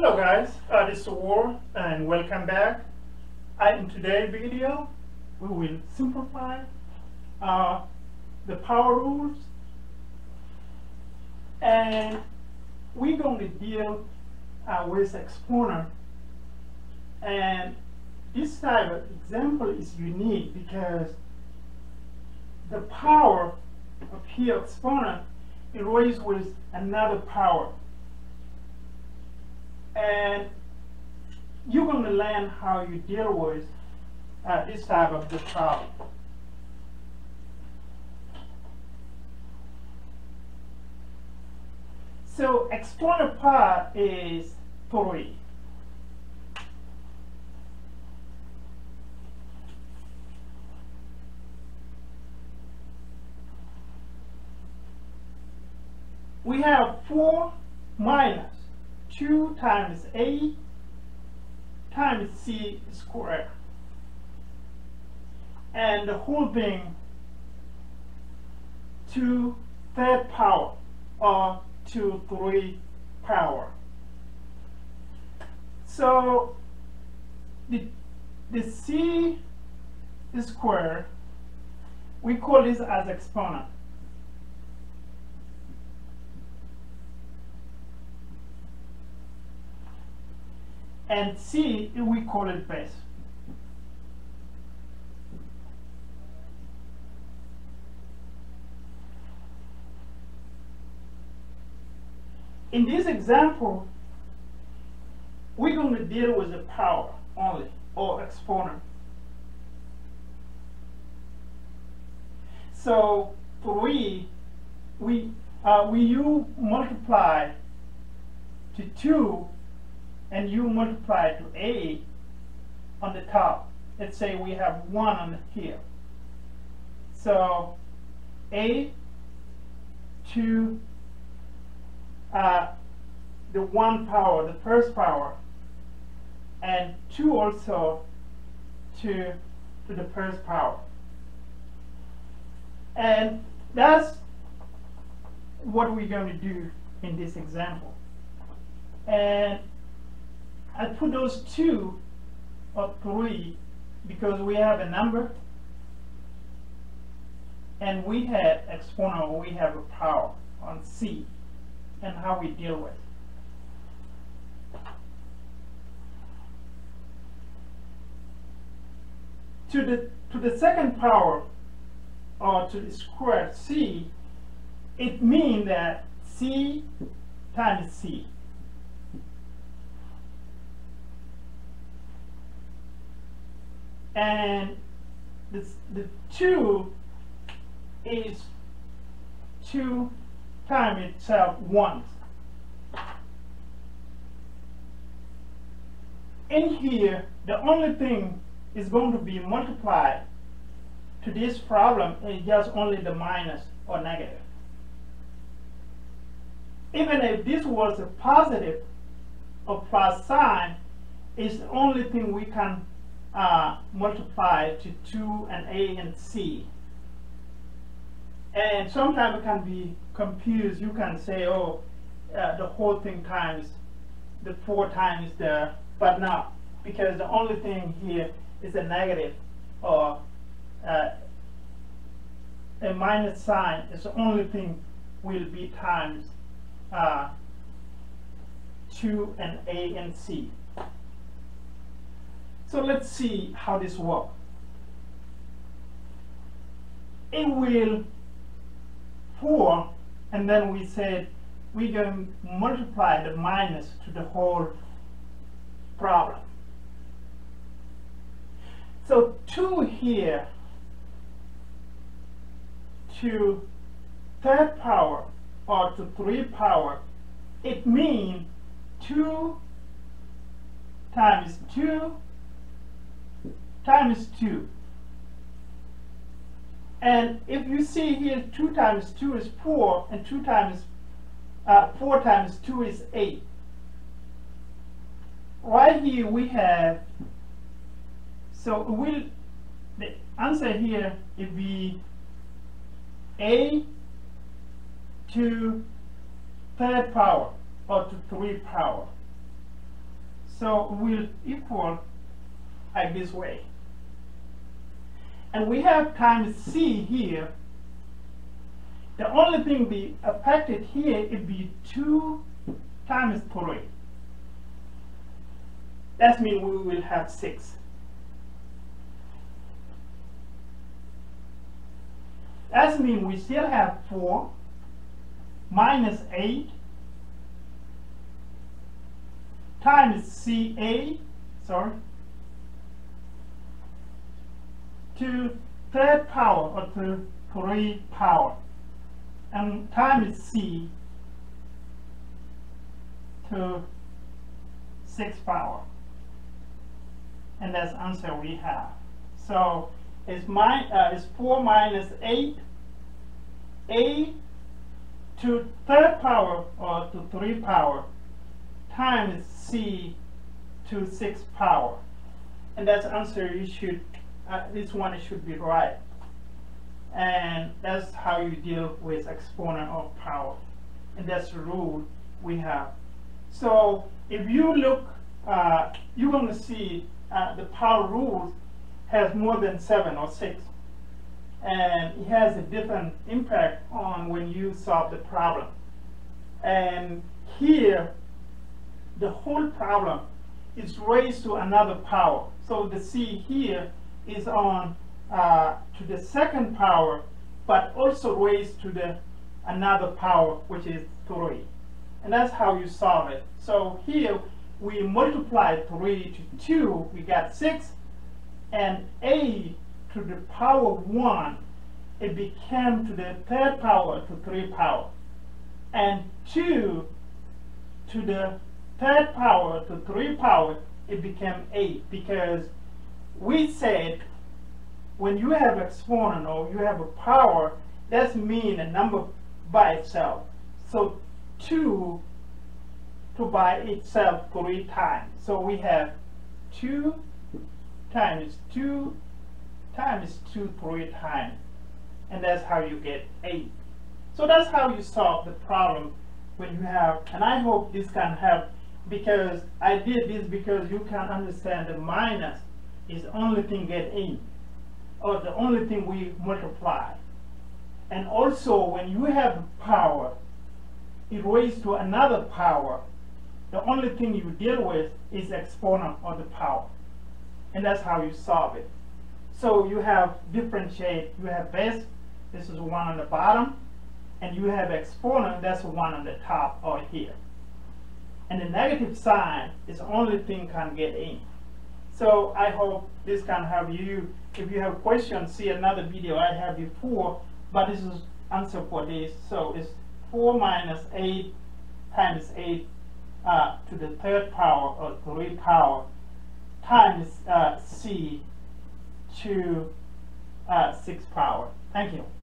Hello guys, uh, this is Wur and welcome back. In today's video, we will simplify uh, the power rules and we're going to deal uh, with exponent and this type of example is unique because the power of here exponent is raised with another power and you're going to learn how you deal with uh, this type of the problem. So exponent part is 3. We have 4 minus 2 times a times c squared. And the whole thing to third power or to three power. So the, the c square, we call this as exponent. And C we call it base. In this example, we're going to deal with the power only, or exponent. So 3, we, uh, we you multiply to 2 and you multiply to a on the top. Let's say we have 1 on here. So a to uh, the 1 power, the first power, and 2 also to, to the first power. And that's what we're going to do in this example. And I put those two or three because we have a number and we had exponent we have a power on C and how we deal with. To the to the second power or to the square C, it means that C times C. and this, the 2 is 2 times itself once. In here, the only thing is going to be multiplied to this problem is just only the minus or negative. Even if this was a positive or plus sign, it's the only thing we can uh, multiply to 2 and A and C. And sometimes it can be confused. You can say, oh, uh, the whole thing times the 4 times there, but not, because the only thing here is a negative or uh, a minus sign is the only thing will be times uh, 2 and A and C. So let's see how this works. It will 4 and then we said going to multiply the minus to the whole problem. So 2 here to third power or to 3 power, it means 2 times 2 times 2. And if you see here, 2 times 2 is 4, and 2 times, uh, 4 times 2 is 8. Right here we have, so will the answer here it be a to third power or to three power. So will equal like this way. And we have times c here. The only thing be affected here it be 2 times 3. That means we will have 6. That means we still have 4 minus 8 times CA, sorry, to third power or to 3 power and time is C to 6 power and that's answer we have. So it's, my, uh, it's 4 minus 8 a to third power or to 3 power times c to 6 power. And that's answer you should, uh, this one should be right. And that's how you deal with exponent of power. And that's the rule we have. So if you look, uh, you're going to see uh, the power rule has more than 7 or 6 and it has a different impact on when you solve the problem. And here, the whole problem is raised to another power. So the C here is on uh, to the second power, but also raised to the another power, which is 3. And that's how you solve it. So here, we multiply 3 to 2, we got 6, and A to the power 1, it became to the third power to 3 power. And 2 to the third power to 3 power, it became 8 because we said when you have exponent or you have a power, that's mean a number by itself. So 2 to by itself 3 times. So we have 2 times 2 times 2 3 times. And that's how you get 8. So that's how you solve the problem when you have, and I hope this can help because I did this because you can understand the minus is the only thing get in or the only thing we multiply. And also when you have power, it raised to another power, the only thing you deal with is exponent of the power and that's how you solve it. So you have differentiate, you have base, this is one on the bottom, and you have exponent, that's one on the top or here. And the negative sign is the only thing can get in. So I hope this can help you. If you have questions, see another video I have before, but this is answer for this. So it's 4 minus 8 times 8 uh, to the third power or 3 power times uh, c to uh, 6 power. Thank you.